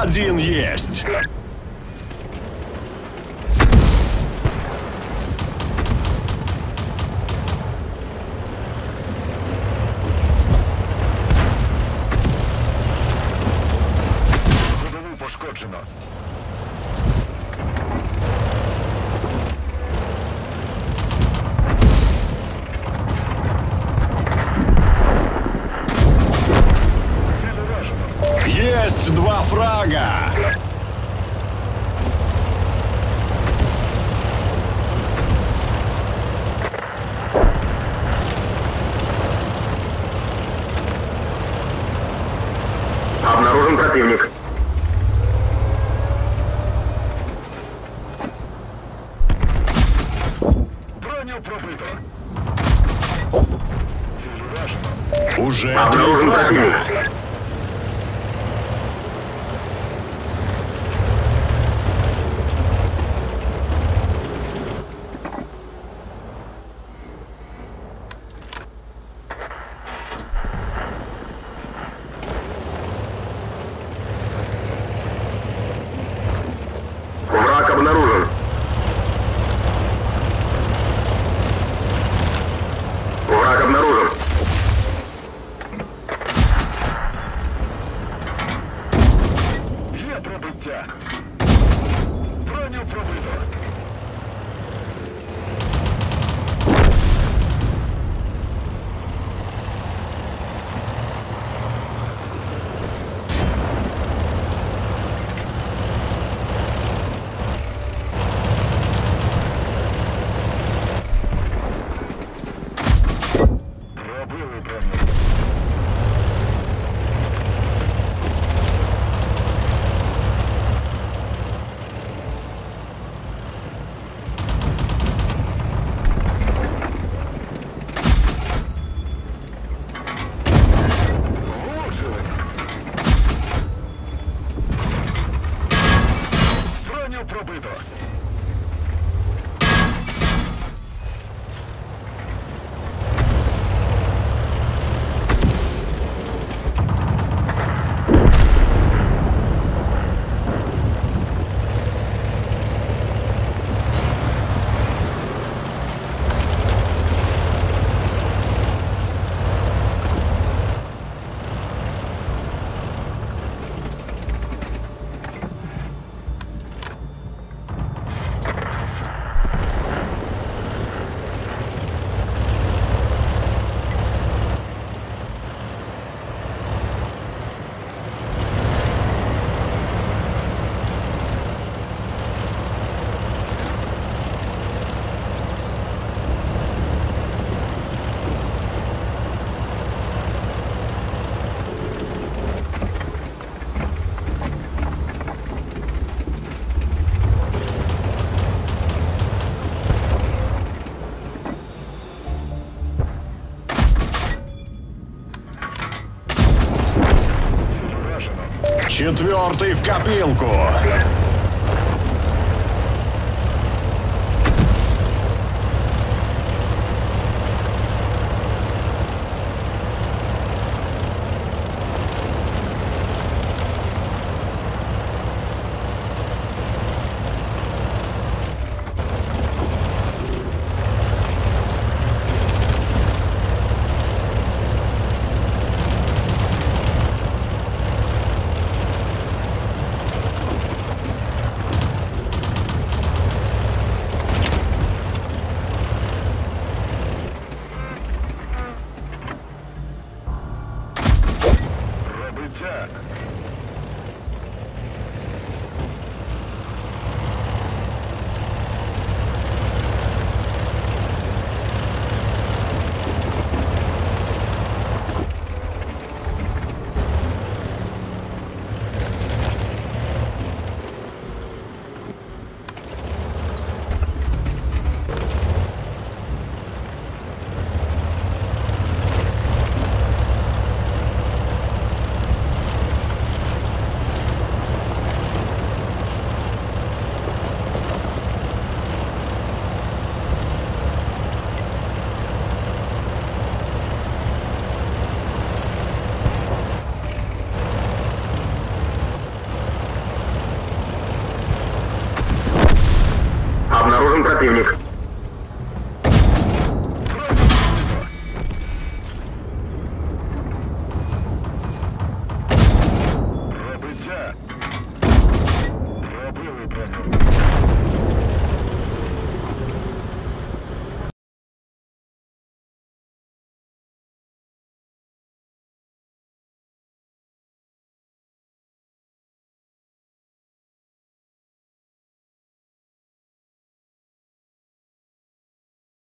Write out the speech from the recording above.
один есть. Два фрага. Обнаружен противник. Броню уражено. Уже Обнаружен противник. Враг обнаружен. Враг обнаружен. Є пробиття. Броню пробито. Пробили броню. Влучили. Броню пробито. Ціль уражено. Четвертый в копилку.